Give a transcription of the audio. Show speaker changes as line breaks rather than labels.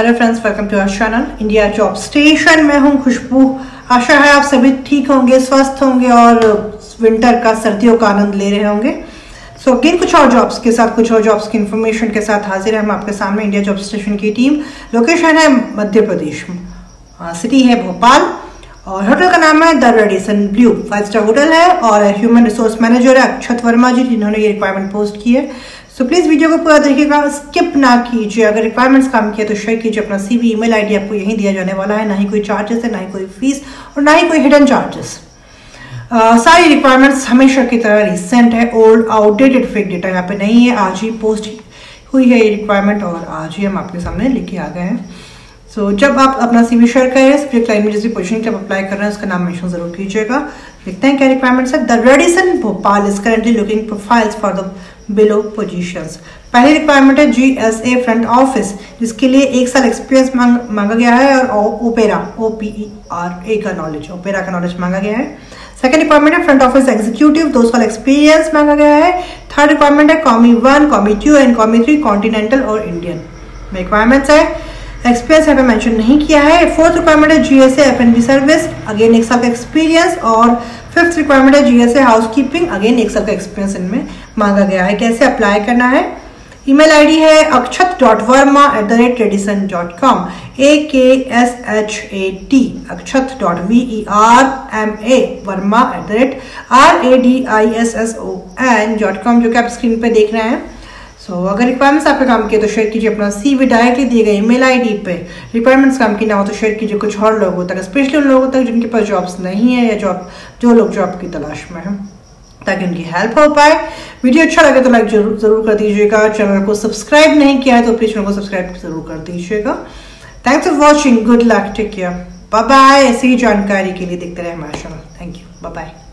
Hello friends welcome to our channel India job station में हूँ खुशबू। आशा है आप सभी ठीक होंगे स्वस्थ होंगे और विंटर का सर्दियों का आनंद ले रहे होंगे। सो so, कुछ और जॉब्स के साथ कुछ और जॉब्स की इन्फॉर्मेशन के साथ हाजिर है हम आपके सामने इंडिया जॉब स्टेशन की टीम लोकेशन है मध्य प्रदेश सिटी है भोपाल और होटल का नाम है the Radisson Blu five star hotel है और ह्यूमन रिसोर्स मैनेजर है अक्षत वर्मा जी जिन्होंने ये रिक्वायरमेंट पोस्ट की है। सो प्लीज़ वीडियो को पूरा देखिएगा स्किप ना कीजिए। अगर रिक्वायरमेंट्स काम किए तो शेयर कीजिए। अपना सीवी ईमेल आईडी आपको यहीं दिया जाने वाला है। ना ही कोई चार्जेस है ना ही कोई फ़ीस और ना ही कोई हिडन चार्जेस Uh, सारी रिक्वायरमेंट्स हमेशा की तरह रिसेंट है ओल्ड आउटडेटेड फेक डेटा यहाँ पे नहीं है। आज ही पोस्ट हुई है ये रिक्वायरमेंट और आज ही हम आपके सामने लेके आ गए हैं। सो so, जब आप अपना सीवी शेयर करें सब्जेक्ट लाइन में जिस भी पोजिशन के आप अप्लाई कर रहे हैं उसका नाम मेंशन ज़रूर कीजिएगा। लिखते हैं क्या रिक्वायरमेंट्स है। The Radisson Bhopal is currently looking profiles for the below positions पहली रिक्वायरमेंट है G S A front office जिसके लिए एक साल एक्सपीरियंस मांग, मांगा गया है और Opera O P E R A का नॉलेज ओपेरा का नॉलेज मांगा गया है। सेकेंड रिक्वायरमेंट है फ्रंट ऑफ़िस एग्जीक्यूटिव दो साल एक्सपीरियंस मांगा गया है। थर्ड रिक्वायरमेंट है commi one commi two and commi three continental और इंडियन रिक्वायरमेंट्स है। एक्सपीरियंस यहाँ पे मेंशन नहीं किया है। फोर्थ रिक्वायरमेंट है जीएसए एफएनबी सर्विस अगेन एक साल का एक्सपीरियंस और फिफ्थ रिक्वायरमेंट है जीएसए हाउस कीपिंग अगेन एक साल का एक्सपीरियंस इनमें मांगा गया है। कैसे अप्लाई करना है? ईमेल आईडी है Akshat dot Verma at the rate Radisson dot com A K S H A T Akshat dot V E R M A Verma at the rate R A D I S S O N dot com जो कि आप screen पे देख रहे हैं। सो so, अगर requirements आपने काम किया तो शेयर कीजिए अपना सीवी डायरेक्टली दिए गए ईमेल आईडी पे। रिक्वायरमेंट्स काम की ना हो तो शेयर कीजिए कुछ और लोगों तक स्पेशली उन लोगों तक जिनके पास जॉब्स नहीं है या जॉब जो लोग जॉब की तलाश में हैं ताकि उनकी हेल्प हो पाए। वीडियो अच्छा लगे तो लाइक ज़रूर ज़रूर कर दीजिएगा। चैनल को सब्सक्राइब नहीं किया है तो प्लीज़ चैनल को सब्सक्राइब ज़रूर कर दीजिएगा। Thanks for watching good luck take care bye bye ऐसी ही जानकारी के लिए देखते रहे हमारा channel thank you bye bye